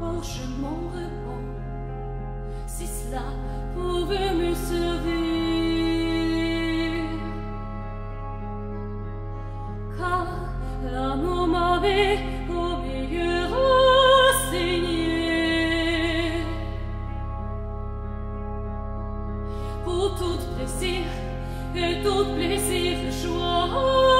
l'amour, je m'en repens. Si cela pouvait me servir. Car l'amour m'avait au milieu renseigné. Pour tout plaisir et tout plaisir, joie.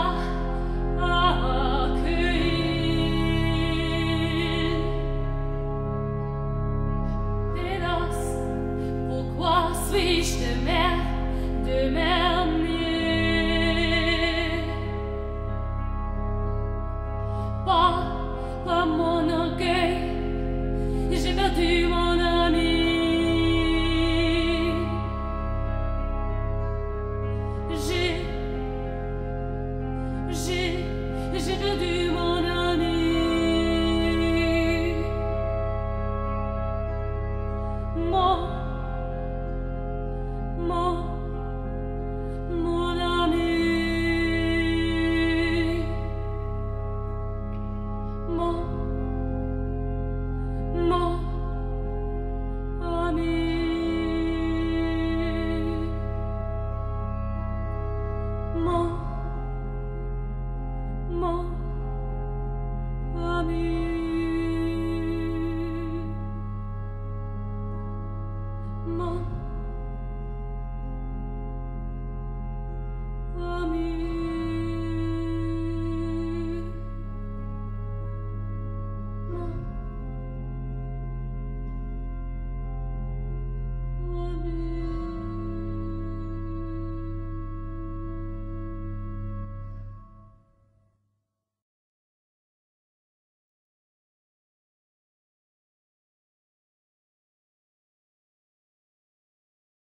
Amen.